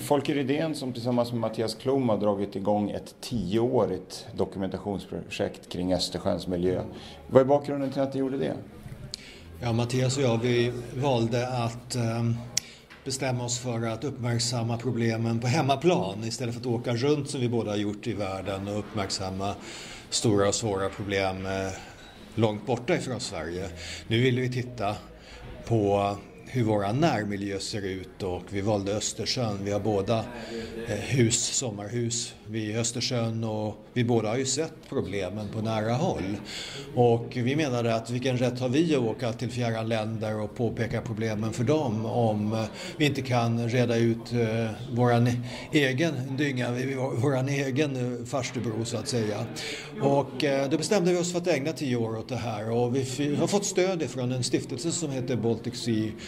Folke Rydén som tillsammans med Mattias Klom har dragit igång ett tioårigt dokumentationsprojekt kring Östersjöns miljö. Vad är bakgrunden till att ni gjorde det? Ja, Mattias och jag vi valde att ehm, bestämma oss för att uppmärksamma problemen på hemmaplan istället för att åka runt som vi båda har gjort i världen och uppmärksamma stora och svåra problem eh, långt borta ifrån Sverige. Nu vill vi titta på hur vår närmiljö ser ut och vi valde Östersjön. Vi har båda eh, hus, sommarhus vid Östersjön och vi båda har ju sett problemen på nära håll. Och vi menade att vilken rätt har vi att åka till fjärran länder och påpeka problemen för dem om eh, vi inte kan reda ut eh, våran egen dynga, våran egen farstubro så att säga. Och då bestämde vi oss för att ägna tio år åt det här och vi har fått stöd från en stiftelse som heter Baltic Sea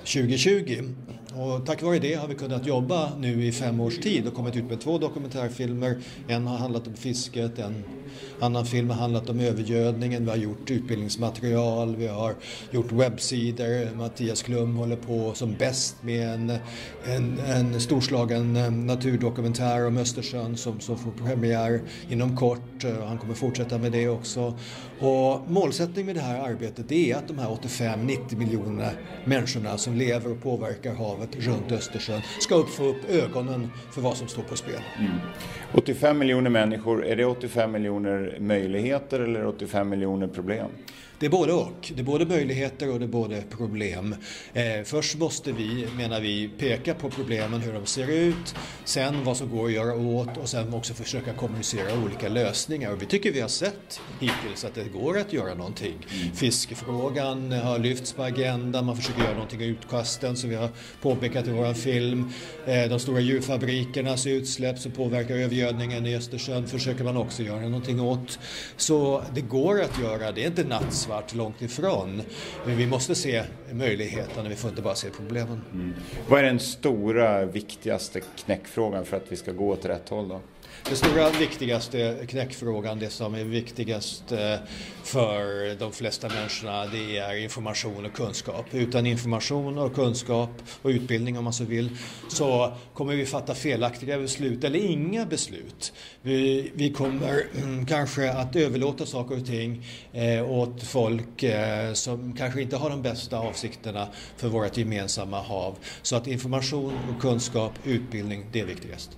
2020. Och tack vare det har vi kunnat jobba nu i fem års tid och kommit ut med två dokumentärfilmer. En har handlat om fisket, en annan film har handlat om övergödningen. Vi har gjort utbildningsmaterial, vi har gjort webbsidor. Mattias Klum håller på som bäst med en, en, en storslagen naturdokumentär om Östersjön som, som får premiär inom kort. Han kommer fortsätta med det också. Och målsättningen med det här arbetet är att de här 85-90 miljoner människorna som som lever och påverkar havet runt Östersjön ska få upp ögonen för vad som står på spel. Mm. 85 miljoner människor, är det 85 miljoner möjligheter eller 85 miljoner problem? Det är både och. Det är både möjligheter och det är både problem. Eh, först måste vi, menar vi, peka på problemen, hur de ser ut, sen vad som går att göra åt och sen också försöka kommunicera olika lösningar. Och vi tycker vi har sett hittills att det går att göra någonting. Mm. Fiskefrågan har lyfts på agendan, man försöker göra någonting av utkasten som vi har påpekat i vår film. Eh, de stora djurfabrikernas utsläpp som påverkar övergödningen i Östersjön försöker man också göra någonting åt. Så det går att göra, det är inte nattsvart långt ifrån. Men vi måste se möjligheterna, vi får inte bara se problemen. Mm. Vad är den stora, viktigaste knäckfrågan för att vi ska gå åt rätt håll då? Den stora viktigaste knäckfrågan, det som är viktigast eh, för de flesta människorna, det är information och kunskap. Utan information och kunskap och utbildning om man så vill, så kommer vi fatta felaktiga beslut eller inga beslut. Vi, vi kommer mm, kanske att överlåta saker och ting eh, åt folk eh, som kanske inte har de bästa avsikterna för vårt gemensamma hav. Så att information och kunskap, utbildning, det är viktigast.